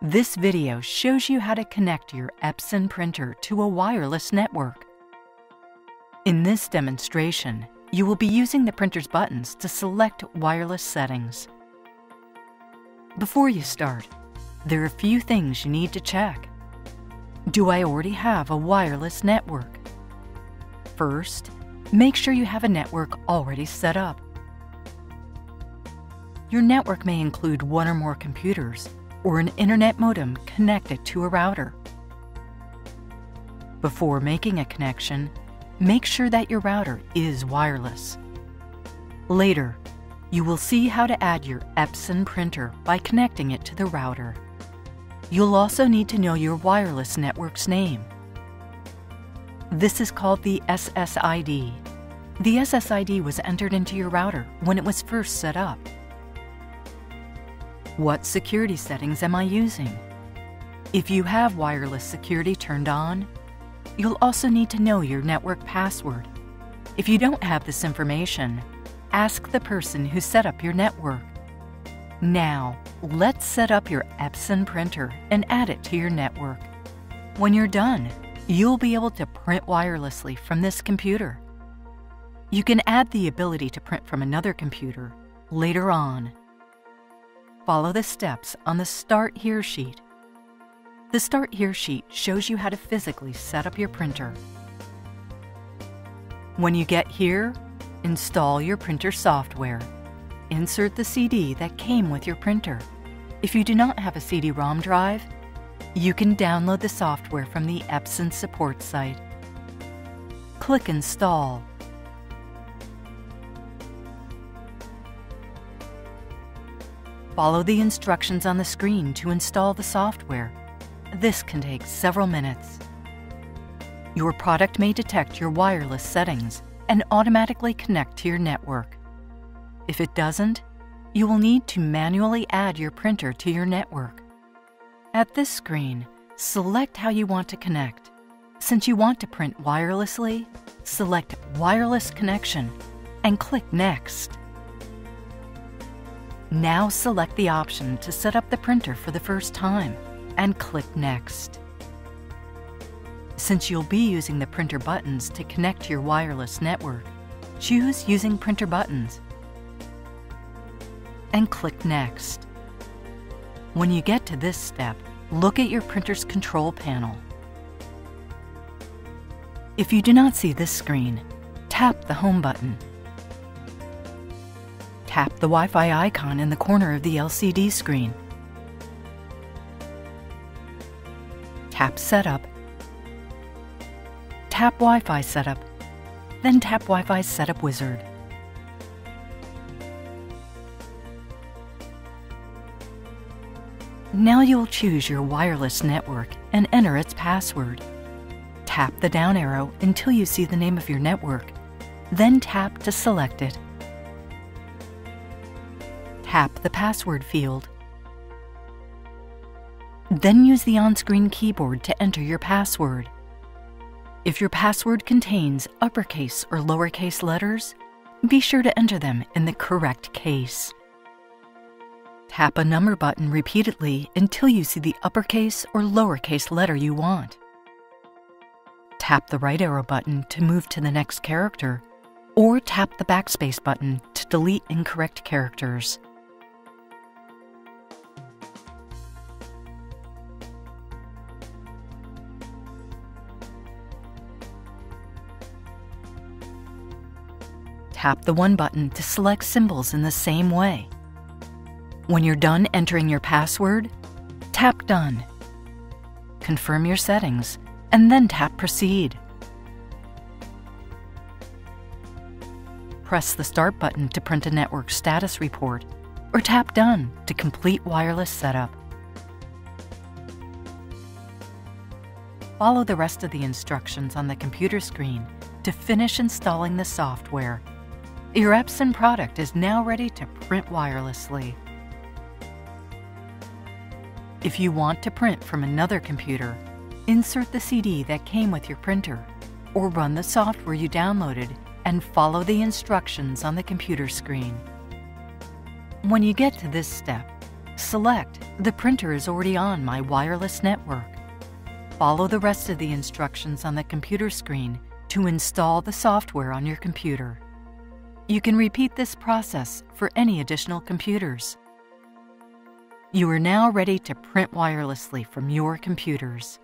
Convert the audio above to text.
This video shows you how to connect your Epson printer to a wireless network. In this demonstration, you will be using the printer's buttons to select wireless settings. Before you start, there are a few things you need to check. Do I already have a wireless network? First, make sure you have a network already set up. Your network may include one or more computers or an internet modem connected to a router. Before making a connection, make sure that your router is wireless. Later, you will see how to add your Epson printer by connecting it to the router. You'll also need to know your wireless network's name. This is called the SSID. The SSID was entered into your router when it was first set up. What security settings am I using? If you have wireless security turned on, you'll also need to know your network password. If you don't have this information, ask the person who set up your network. Now, let's set up your Epson printer and add it to your network. When you're done, you'll be able to print wirelessly from this computer. You can add the ability to print from another computer later on. Follow the steps on the Start Here sheet. The Start Here sheet shows you how to physically set up your printer. When you get here, install your printer software. Insert the CD that came with your printer. If you do not have a CD-ROM drive, you can download the software from the Epson support site. Click Install. Follow the instructions on the screen to install the software. This can take several minutes. Your product may detect your wireless settings and automatically connect to your network. If it doesn't, you will need to manually add your printer to your network. At this screen, select how you want to connect. Since you want to print wirelessly, select Wireless Connection and click Next. Now select the option to set up the printer for the first time and click Next. Since you'll be using the printer buttons to connect to your wireless network, choose Using Printer Buttons and click Next. When you get to this step, look at your printer's control panel. If you do not see this screen, tap the Home button tap the Wi-Fi icon in the corner of the LCD screen. Tap Setup. Tap Wi-Fi Setup. Then tap Wi-Fi Setup Wizard. Now you'll choose your wireless network and enter its password. Tap the down arrow until you see the name of your network, then tap to select it tap the password field. Then use the on-screen keyboard to enter your password. If your password contains uppercase or lowercase letters, be sure to enter them in the correct case. Tap a number button repeatedly until you see the uppercase or lowercase letter you want. Tap the right arrow button to move to the next character, or tap the backspace button to delete incorrect characters. Tap the One button to select symbols in the same way. When you're done entering your password, tap Done. Confirm your settings, and then tap Proceed. Press the Start button to print a network status report, or tap Done to complete wireless setup. Follow the rest of the instructions on the computer screen to finish installing the software your Epson product is now ready to print wirelessly. If you want to print from another computer, insert the CD that came with your printer, or run the software you downloaded and follow the instructions on the computer screen. When you get to this step, Select the printer is already on my wireless network. Follow the rest of the instructions on the computer screen to install the software on your computer. You can repeat this process for any additional computers. You are now ready to print wirelessly from your computers.